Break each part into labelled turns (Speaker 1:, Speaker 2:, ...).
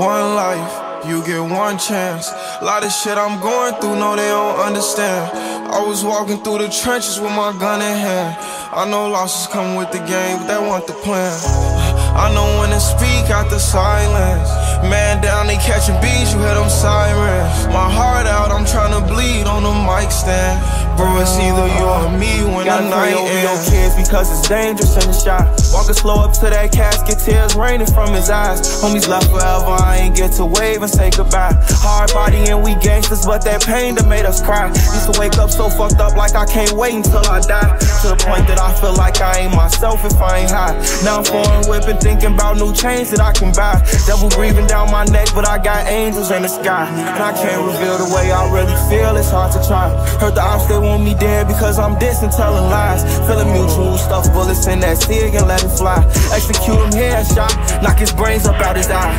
Speaker 1: One life, you get one chance. A lot of shit I'm going through, no, they don't understand. I was walking through the trenches with my gun in hand. I know losses come with the game, but they want the plan. I know when to speak out the silence. Man down, they catching beats, you hear them sirens. My heart out, I'm trying to bleed on the mic stand. Bro, it's either you or me when
Speaker 2: Gotta
Speaker 1: the night
Speaker 2: over your kids because it's dangerous in the shot. Walking slow up to that casket, tears raining from his eyes. Homies left forever, I ain't get to wave and say goodbye. Hard body and we gangsters, but that pain that made us cry. Used to wake up so fucked up like I can't wait until I die. To the point that I feel like I ain't myself if I ain't high. Now I'm foreign whipping, thinking about new chains that I can buy. Devil breathing down my neck, but I got angels in the sky. And I can't reveal the way I really feel, it's hard to try. Heard the ops, they want me dead because I'm dissing, telling lies. Feeling mutual, stuff bullets in that SIG and let it fly. Execute him headshot, knock his brains up out his eye.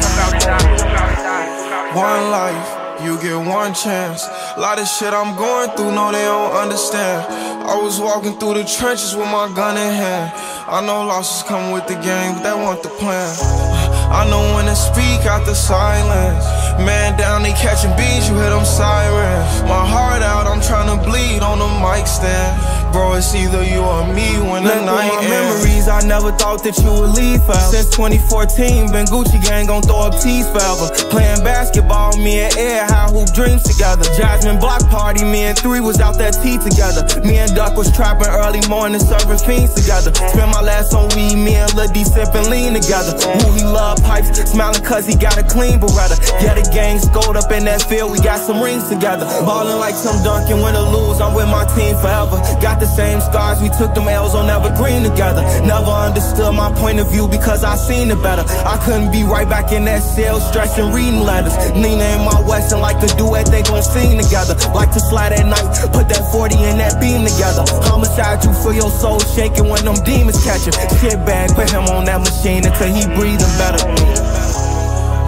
Speaker 1: One life, you get one chance. A lot of shit I'm going through, no, they don't understand. I was walking through the trenches with my gun in hand. I know losses come with the game, but they want the plan. I know when to speak out the silence. Man down, they catching beats, you hear them sirens. My heart out, I'm trying to bleed on the mic stand. Bro, it's either you or me when the
Speaker 2: Look
Speaker 1: night
Speaker 2: through my
Speaker 1: ends.
Speaker 2: memories, I never thought that you would leave forever. Since 2014, been Gucci gang gon' throw up tees forever. Playing basketball, me and Ed, high hoop dreams together. Jasmine block party, me and three was out that tea together. Me and Duck was trapping early morning, serving fiends together. Spent my last on weed, me and Lil D sipping lean together. Who he love pipes, smiling cause he got a clean Beretta. Yeah, the gang scored up in that field, we got some rings together. Ballin' like some Duncan, win or lose, I'm with my team forever. Got the same scars, we took them L's on Evergreen together. Never my point of view because I seen it better. I couldn't be right back in that cell, stressing, reading letters. Nina and my Wesson like a duet, they gon' sing together. Like to slide at night, put that 40 in that beam together. Homicide, you feel your soul shaking when them demons catch you. Shit bag, put him on that machine until he breathing better.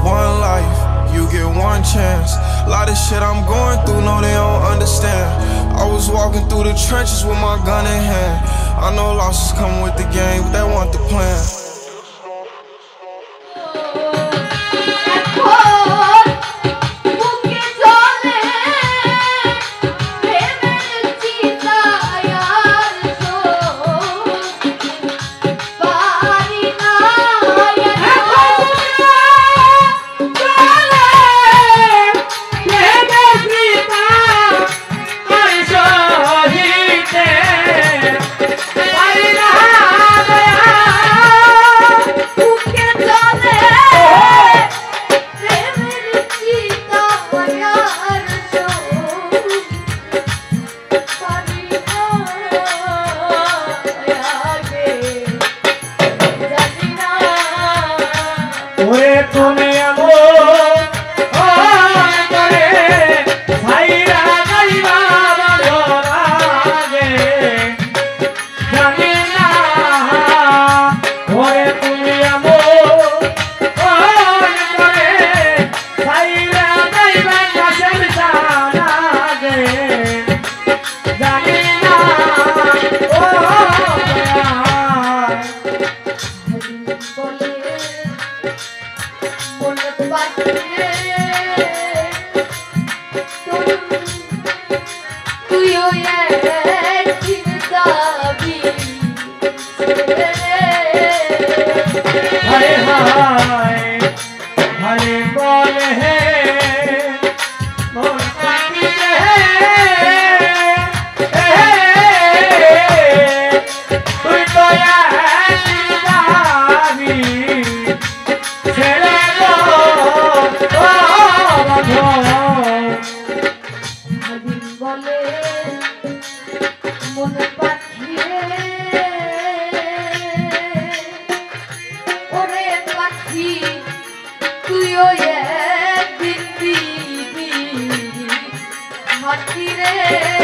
Speaker 1: One life, you get one chance. A lot of shit I'm going through, no, they don't understand. I was walking through the trenches with my gun in hand. I know losses come with the game, but they want the plan.
Speaker 3: हरे हाँ হাতি রে